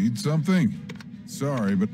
Need something? Sorry, but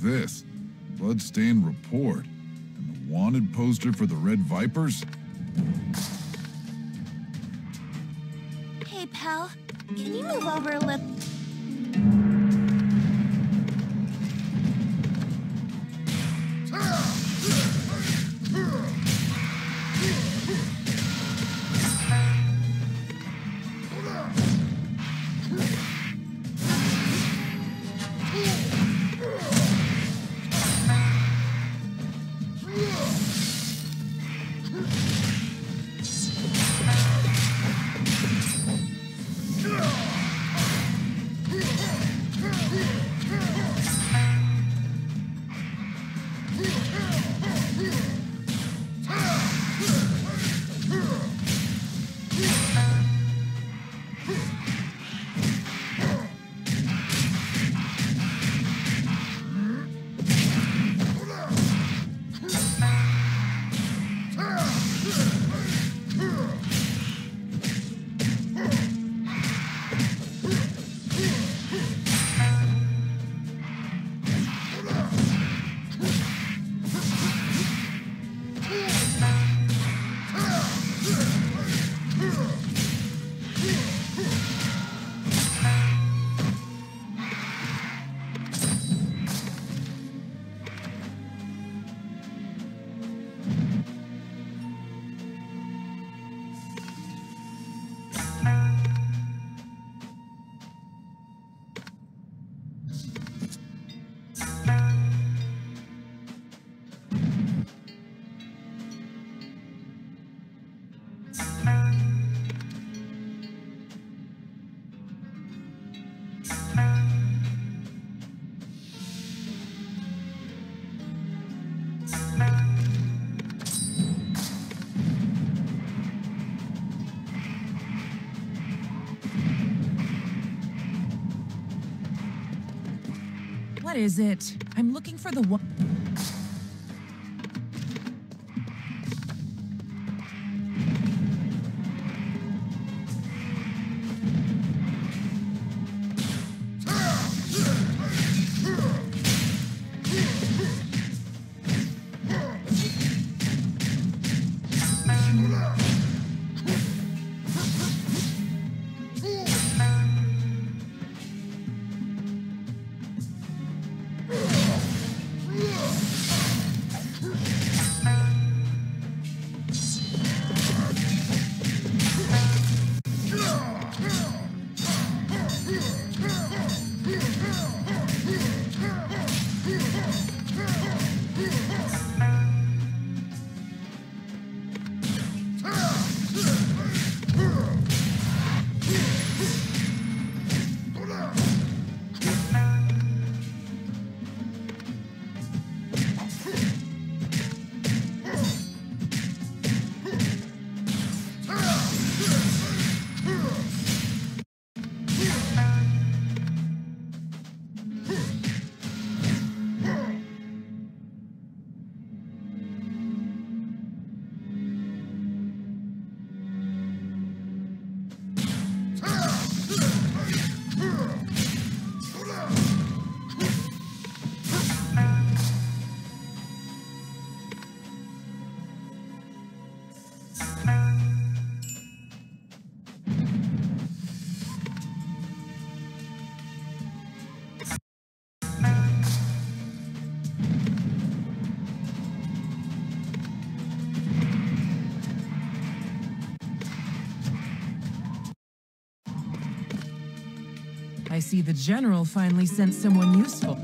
this? Bloodstained report. And the wanted poster for the Red Vipers? Is it? I'm looking for the one. I see the General finally sent someone useful.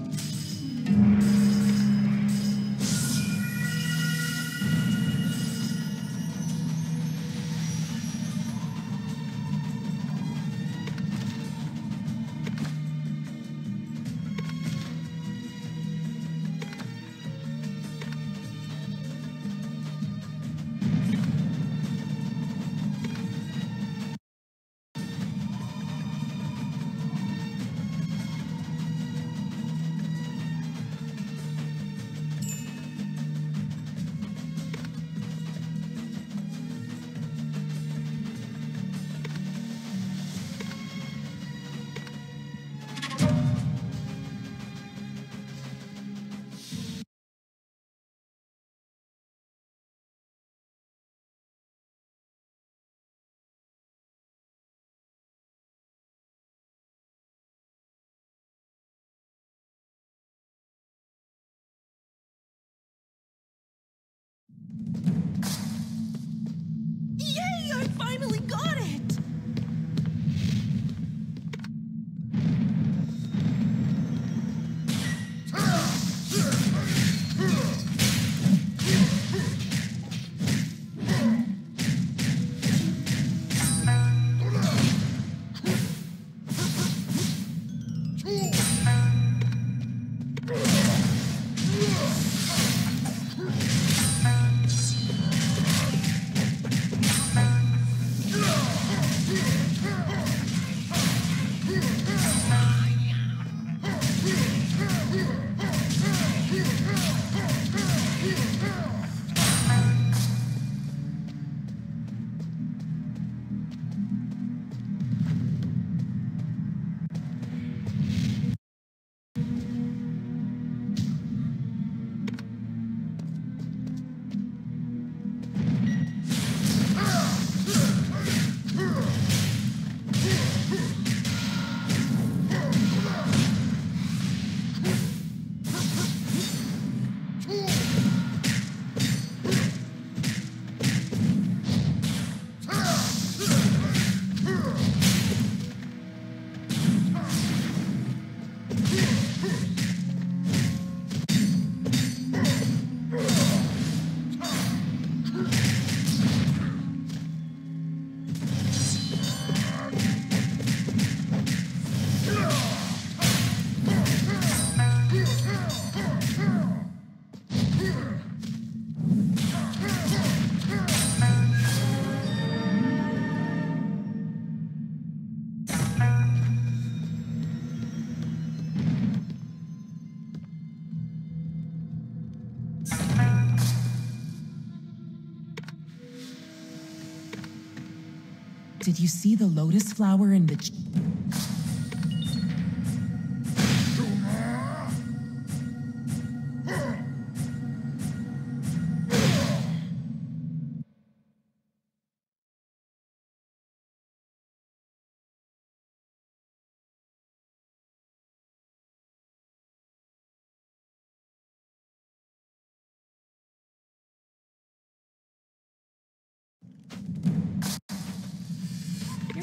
Did you see the lotus flower in the...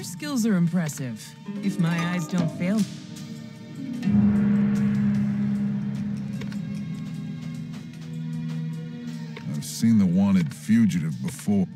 Your skills are impressive. If my eyes don't fail... I've seen the wanted fugitive before.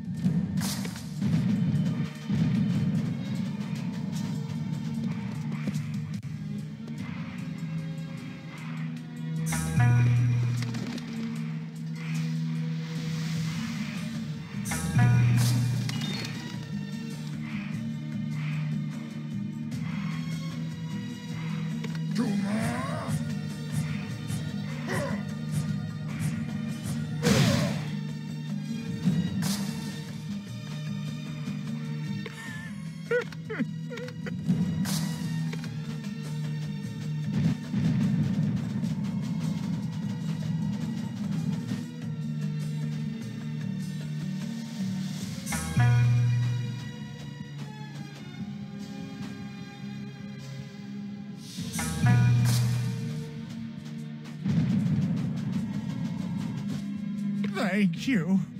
You.